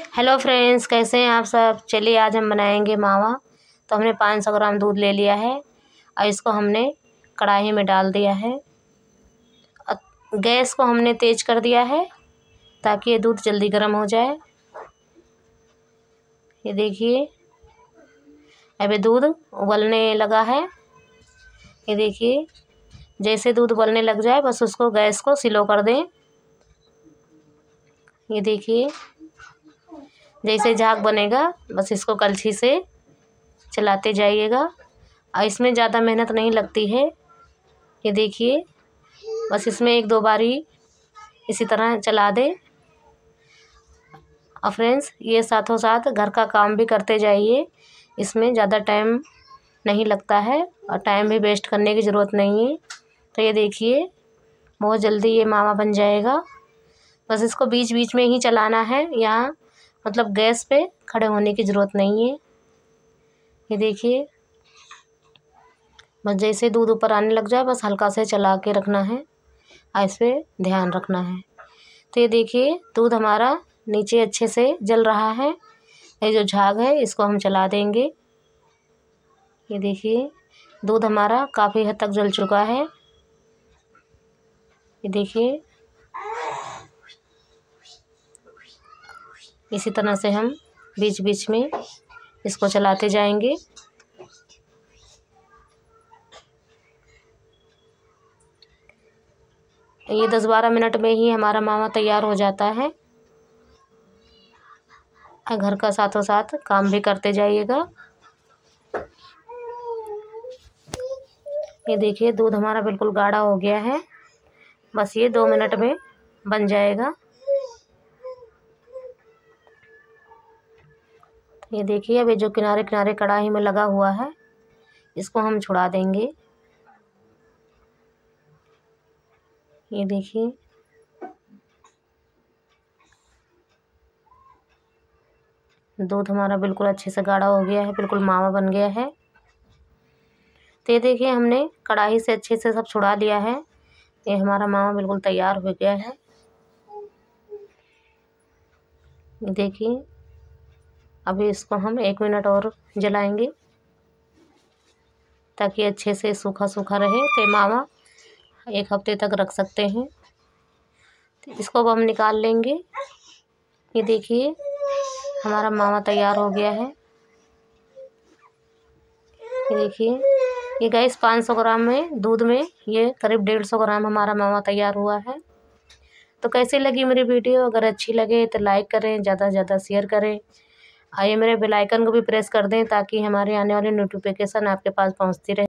Hello friends कैसे हैं आप सब? चलिए आज हम बनाएँगे मावा। तो हमने पाँच सौ ग्राम दूध ले लिया है और इसको हमने कढ़ाई में डाल दिया है। गैस को हमने तेज कर दिया है ताकि ये दूध जल्दी गर्म हो जाए। ये देखिए, अभी दूध उबलने लगा है। ये देखिए, जैसे दूध उबलने लग जाए, बस उसको गैस को स्लो कर दें। ये देखिए जैसे झाग बनेगा, बस इसको कलछी से चलाते जाइएगा। और इसमें ज़्यादा मेहनत नहीं लगती है। ये देखिए, बस इसमें एक दो बारी इसी तरह चला दें। और फ्रेंड्स, ये साथों साथ घर का काम भी करते जाइए। इसमें ज़्यादा टाइम नहीं लगता है और टाइम भी वेस्ट करने की ज़रूरत नहीं है। तो ये देखिए, बहुत जल्दी ये मामा बन जाएगा। बस इसको बीच बीच में ही चलाना है। यहाँ मतलब गैस पे खड़े होने की ज़रूरत नहीं है। ये देखिए, बस जैसे दूध ऊपर आने लग जाए, बस हल्का से चला के रखना है और इस पर ध्यान रखना है। तो ये देखिए, दूध हमारा नीचे अच्छे से जल रहा है। ये जो झाग है, इसको हम चला देंगे। ये देखिए, दूध हमारा काफ़ी हद तक जल चुका है। ये देखिए इसी तरह से हम बीच बीच में इसको चलाते जाएँगे। ये दस बारह मिनट में ही हमारा मावा तैयार हो जाता है। घर का साथों साथ काम भी करते जाइएगा। ये देखिए, दूध हमारा बिल्कुल गाढ़ा हो गया है। बस ये दो मिनट में बन जाएगा। ये देखिए, अभी जो किनारे किनारे कढ़ाई में लगा हुआ है, इसको हम छुड़ा देंगे। ये देखिए। दूध हमारा बिल्कुल अच्छे से गाढ़ा हो गया है, बिल्कुल मावा बन गया है। तो ये देखिए, हमने कढ़ाई से अच्छे से सब छुड़ा लिया है। ये हमारा मावा बिल्कुल तैयार हो गया है। देखिए। अभी इसको हम एक मिनट और जलाएँगे ताकि अच्छे से सूखा सूखा रहे। तो मावा एक हफ़्ते तक रख सकते हैं। तो इसको अब हम निकाल लेंगे। ये देखिए, हमारा मावा तैयार हो गया है। ये देखिए, ये गैस पाँच सौ ग्राम में, दूध में, ये करीब डेढ़ सौ ग्राम हमारा मावा तैयार हुआ है। तो कैसी लगी मेरी वीडियो? अगर अच्छी लगे तो लाइक करें, ज़्यादा से ज़्यादा शेयर करें। आइए मेरे बेल आइकन को भी प्रेस कर दें ताकि हमारे आने वाले नोटिफिकेशन आपके पास पहुँचती रहे।